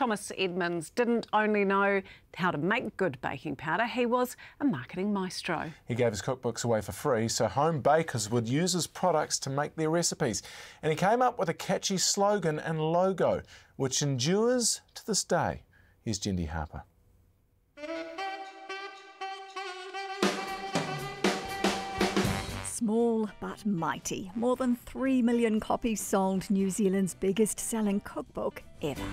Thomas Edmonds didn't only know how to make good baking powder, he was a marketing maestro. He gave his cookbooks away for free so home bakers would use his products to make their recipes. And he came up with a catchy slogan and logo, which endures to this day. Here's Jendi Harper. Small but mighty. More than 3 million copies sold, New Zealand's biggest selling cookbook ever.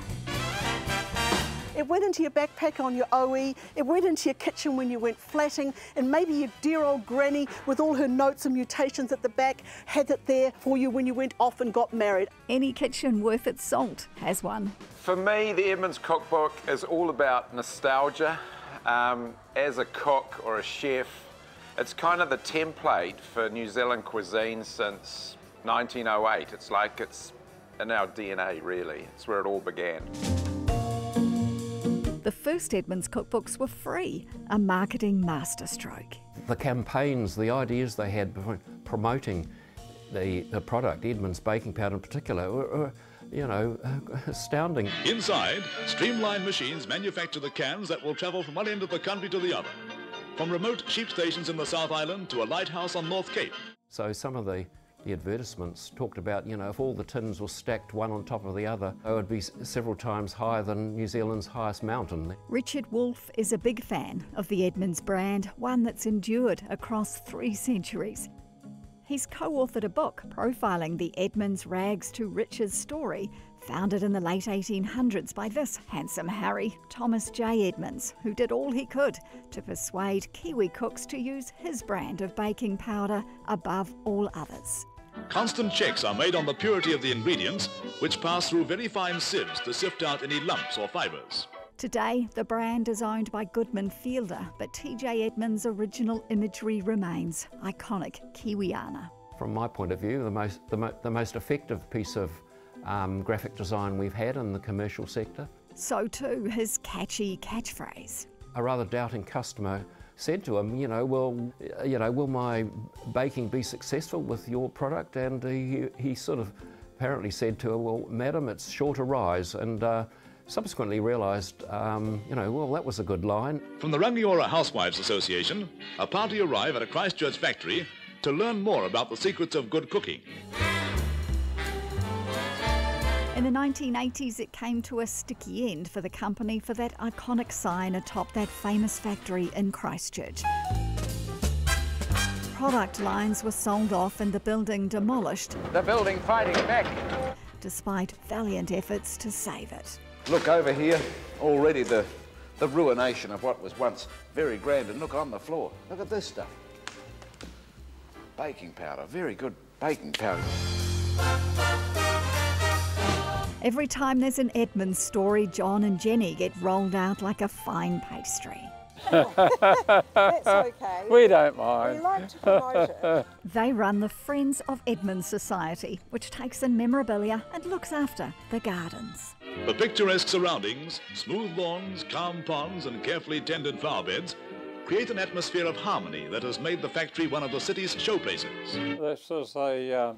It went into your backpack on your OE, it went into your kitchen when you went flatting, and maybe your dear old granny with all her notes and mutations at the back had it there for you when you went off and got married. Any kitchen worth its salt has one. For me, the Edmonds cookbook is all about nostalgia. Um, as a cook or a chef, it's kind of the template for New Zealand cuisine since 1908. It's like it's in our DNA, really. It's where it all began. The first Edmonds cookbooks were free, a marketing masterstroke. The campaigns, the ideas they had promoting the, the product, Edmonds baking powder in particular, were, were you know, astounding. Inside, streamlined machines manufacture the cans that will travel from one end of the country to the other from remote sheep stations in the South Island to a lighthouse on North Cape. So some of the, the advertisements talked about, you know, if all the tins were stacked one on top of the other, it would be several times higher than New Zealand's highest mountain. Richard Wolfe is a big fan of the Edmonds brand, one that's endured across three centuries. He's co authored a book profiling the Edmonds rags to riches story Founded in the late 1800s by this handsome Harry, Thomas J. Edmonds, who did all he could to persuade Kiwi cooks to use his brand of baking powder above all others. Constant checks are made on the purity of the ingredients, which pass through very fine sieves to sift out any lumps or fibres. Today, the brand is owned by Goodman Fielder, but TJ Edmonds' original imagery remains iconic Kiwiana. From my point of view, the most, the, mo the most effective piece of um, graphic design we've had in the commercial sector. So too his catchy catchphrase. A rather doubting customer said to him, you know, well, you know, will my baking be successful with your product? And he, he sort of apparently said to her, well, madam, it's sure to rise. And uh, subsequently realised, um, you know, well, that was a good line. From the Rangiora Housewives Association, a party arrive at a Christchurch factory to learn more about the secrets of good cooking. In the 1980s, it came to a sticky end for the company for that iconic sign atop that famous factory in Christchurch. Product lines were sold off and the building demolished. The building fighting back. Despite valiant efforts to save it. Look over here, already the, the ruination of what was once very grand. And look on the floor, look at this stuff. Baking powder, very good baking powder. Every time there's an Edmonds story, John and Jenny get rolled out like a fine pastry. That's okay. We don't mind. We like to promote it. They run the Friends of Edmonds Society, which takes in memorabilia and looks after the gardens. The picturesque surroundings, smooth lawns, calm ponds, and carefully tended flower beds create an atmosphere of harmony that has made the factory one of the city's showplaces. This is a uh,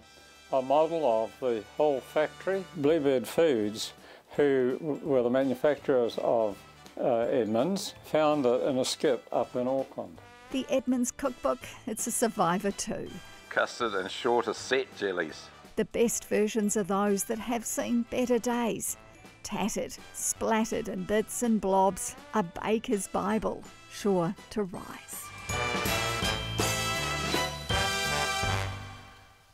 a model of the whole factory. Bluebird Foods, who were the manufacturers of uh, Edmonds, found it in a skip up in Auckland. The Edmonds cookbook, it's a survivor too. Custard and shorter set jellies. The best versions are those that have seen better days. Tattered, splattered in bits and blobs, a baker's Bible, sure to rise.